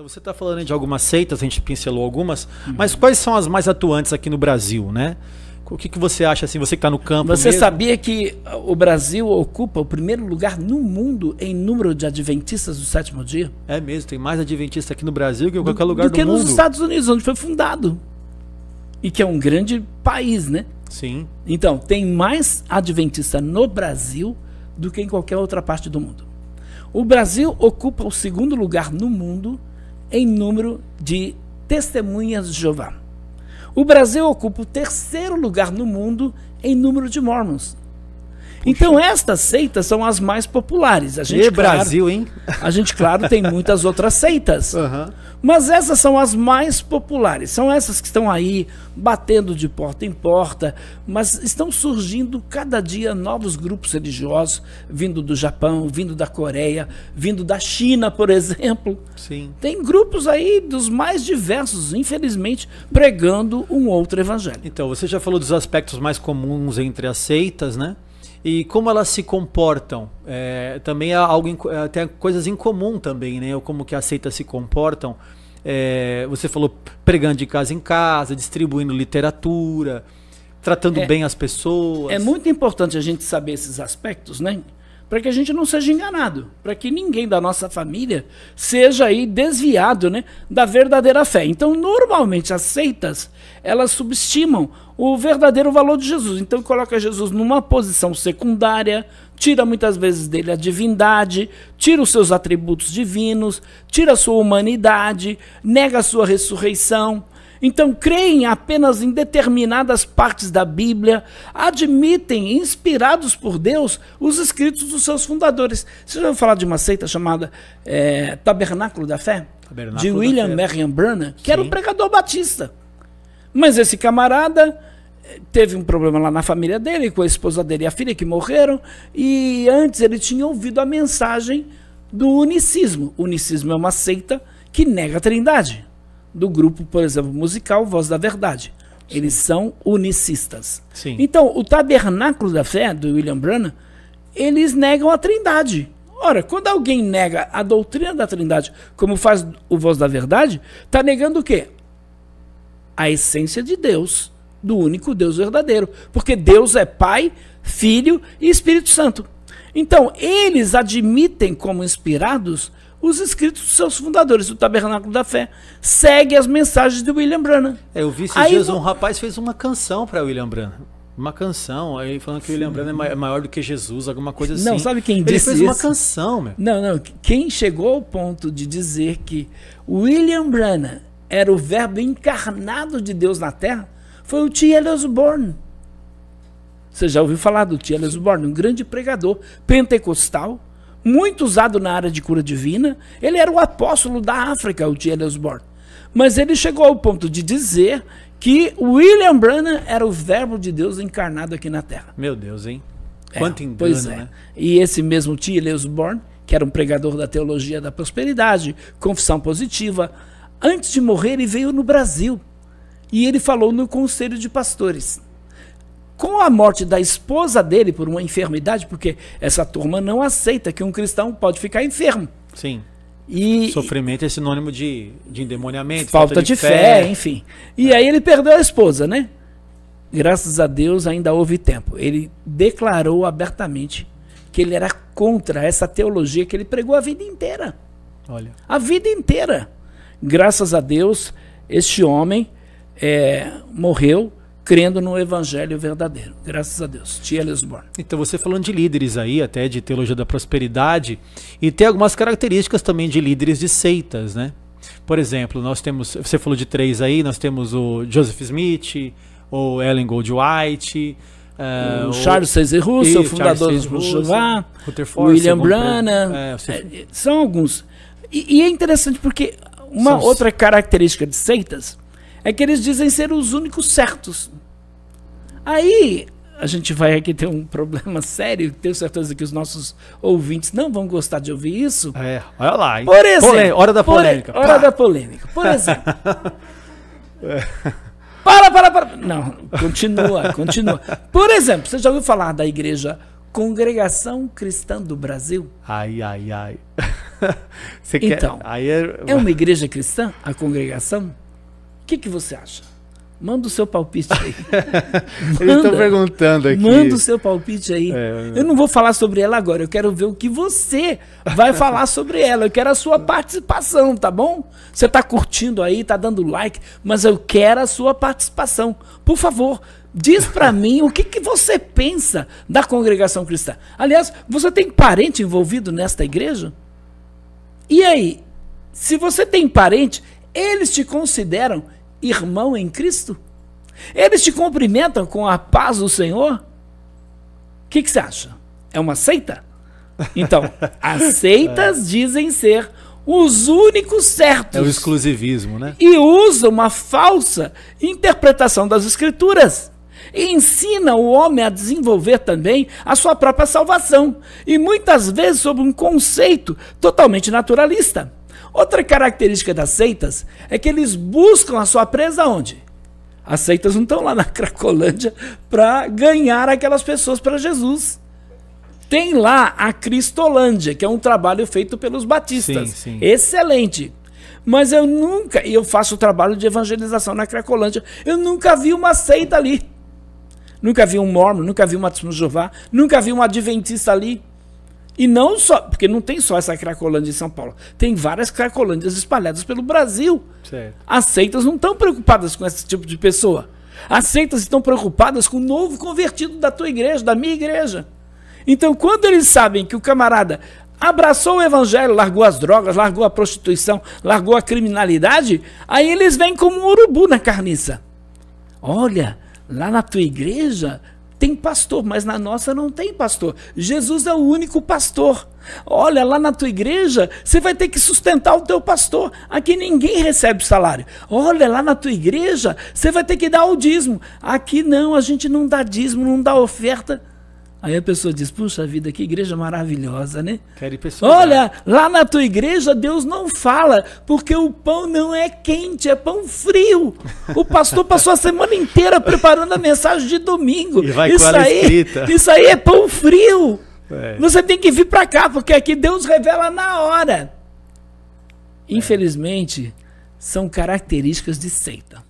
Então você está falando de algumas seitas, a gente pincelou algumas, uhum. mas quais são as mais atuantes aqui no Brasil, né? O que, que você acha assim, você que está no campo? Você mesmo? sabia que o Brasil ocupa o primeiro lugar no mundo em número de adventistas do sétimo dia? É mesmo, tem mais adventistas aqui no Brasil que em qualquer lugar do, do, do mundo. Do que nos Estados Unidos, onde foi fundado. E que é um grande país, né? Sim. Então, tem mais adventista no Brasil do que em qualquer outra parte do mundo. O Brasil ocupa o segundo lugar no mundo em número de testemunhas de Jeová. O Brasil ocupa o terceiro lugar no mundo em número de mormons. Então estas seitas são as mais populares. A gente, e claro, Brasil, hein? A gente, claro, tem muitas outras seitas. Uhum. Mas essas são as mais populares. São essas que estão aí batendo de porta em porta. Mas estão surgindo cada dia novos grupos religiosos, vindo do Japão, vindo da Coreia, vindo da China, por exemplo. Sim. Tem grupos aí dos mais diversos, infelizmente, pregando um outro evangelho. Então, você já falou dos aspectos mais comuns entre as seitas, né? E como elas se comportam? É, também há algo, é, tem coisas em comum também, né? Como que as seitas se comportam. É, você falou pregando de casa em casa, distribuindo literatura, tratando é, bem as pessoas. É muito importante a gente saber esses aspectos, né? para que a gente não seja enganado, para que ninguém da nossa família seja aí desviado, né, da verdadeira fé. Então, normalmente as seitas, elas subestimam o verdadeiro valor de Jesus. Então, coloca Jesus numa posição secundária, tira muitas vezes dele a divindade, tira os seus atributos divinos, tira a sua humanidade, nega a sua ressurreição. Então, creem apenas em determinadas partes da Bíblia, admitem, inspirados por Deus, os escritos dos seus fundadores. Você já ouviu falar de uma seita chamada é, Tabernáculo da Fé? Tabernáculo de William Marion Branham, que Sim. era um pregador batista. Mas esse camarada teve um problema lá na família dele, com a esposa dele e a filha que morreram, e antes ele tinha ouvido a mensagem do unicismo. O unicismo é uma seita que nega a trindade do grupo, por exemplo, musical Voz da Verdade. Sim. Eles são unicistas. Sim. Então, o Tabernáculo da Fé, do William Branham, eles negam a trindade. Ora, quando alguém nega a doutrina da trindade, como faz o Voz da Verdade, está negando o quê? A essência de Deus, do único Deus verdadeiro. Porque Deus é Pai, Filho e Espírito Santo. Então, eles admitem como inspirados os escritos dos seus fundadores, o Tabernáculo da Fé. Segue as mensagens de William Branham. É, eu vi esses aí, dias um rapaz fez uma canção para William Branham. Uma canção, aí falando que o William Branham é maior do que Jesus, alguma coisa assim. Não, sabe quem Ele disse fez isso? uma canção, meu. Não, não. Quem chegou ao ponto de dizer que William Branham era o verbo encarnado de Deus na Terra foi o T.L. Osborne. Você já ouviu falar do T.L. Osborne, um grande pregador pentecostal, muito usado na área de cura divina. Ele era o apóstolo da África, o T.L. Osborne. Mas ele chegou ao ponto de dizer que William Branham era o verbo de Deus encarnado aqui na Terra. Meu Deus, hein? É, Quanto engano, pois é. né? E esse mesmo T.L. Osborne, que era um pregador da teologia da prosperidade, confissão positiva, antes de morrer ele veio no Brasil. E ele falou no conselho de pastores com a morte da esposa dele por uma enfermidade, porque essa turma não aceita que um cristão pode ficar enfermo. Sim. E, Sofrimento é sinônimo de, de endemoniamento, falta, falta de, de fé. fé. enfim. E é. aí ele perdeu a esposa, né? Graças a Deus ainda houve tempo. Ele declarou abertamente que ele era contra essa teologia que ele pregou a vida inteira. Olha. A vida inteira. Graças a Deus, este homem é, morreu crendo no evangelho verdadeiro. Graças a Deus. Tia Lisborn. Então você falando de líderes aí, até de teologia da prosperidade, e tem algumas características também de líderes de seitas, né? Por exemplo, nós temos, você falou de três aí, nós temos o Joseph Smith, o Ellen Goldwhite, uh, o Charles César Russell, fundador do Jeová, William Branham, é, é, são alguns. E, e, é interessante porque uma outra característica de seitas é que eles dizem ser os únicos certos. Aí a gente vai aqui ter um problema sério, tenho certeza que os nossos ouvintes não vão gostar de ouvir isso. É, olha lá, hein? Por exemplo, Polê hora da polêmica. Hora da polêmica. Por exemplo. é. Para, para, para. Não, continua, continua. Por exemplo, você já ouviu falar da igreja Congregação Cristã do Brasil? Ai, ai, ai. Você Então, quer... Aí é... É uma igreja cristã, a congregação? O que, que você acha? Manda o seu palpite aí. Eles estão perguntando aqui. Manda o seu palpite aí. É, eu não vou falar sobre ela agora, eu quero ver o que você vai falar sobre ela. Eu quero a sua participação, tá bom? Você está curtindo aí, está dando like, mas eu quero a sua participação. Por favor, diz para mim o que, que você pensa da congregação cristã. Aliás, você tem parente envolvido nesta igreja? E aí, se você tem parente, eles te consideram irmão em Cristo? Eles te cumprimentam com a paz do Senhor? O que, que você acha? É uma seita? Então, as seitas dizem ser os únicos certos. É o exclusivismo, né? E usam uma falsa interpretação das Escrituras. E ensina o homem a desenvolver também a sua própria salvação. E muitas vezes sob um conceito totalmente naturalista. Outra característica das seitas é que eles buscam a sua presa onde? As seitas não estão lá na Cracolândia para ganhar aquelas pessoas para Jesus. Tem lá a Cristolândia, que é um trabalho feito pelos batistas. Sim, sim. Excelente. Mas eu nunca, e eu faço trabalho de evangelização na Cracolândia, eu nunca vi uma seita ali. Nunca vi um mormon, nunca vi uma testemunho Jeová, nunca vi um adventista ali. E não só, porque não tem só essa Cracolândia em São Paulo, tem várias Cracolândias espalhadas pelo Brasil. Certo. As seitas não estão preocupadas com esse tipo de pessoa. As seitas estão preocupadas com o novo convertido da tua igreja, da minha igreja. Então, quando eles sabem que o camarada abraçou o evangelho, largou as drogas, largou a prostituição, largou a criminalidade, aí eles vêm como um urubu na carniça. Olha, lá na tua igreja pastor, mas na nossa não tem pastor. Jesus é o único pastor. Olha, lá na tua igreja, você vai ter que sustentar o teu pastor. Aqui ninguém recebe salário. Olha, lá na tua igreja, você vai ter que dar o dízimo. Aqui não, a gente não dá dízimo, não dá oferta. Aí a pessoa diz: Puxa vida, que igreja maravilhosa, né? Quero ir pessoal. Olha, lá na tua igreja Deus não fala, porque o pão não é quente, é pão frio. O pastor passou a semana inteira preparando a mensagem de domingo. E vai com isso ela aí, escrita. isso aí é pão frio. É. Você tem que vir para cá, porque aqui Deus revela na hora. Infelizmente, são características de seita.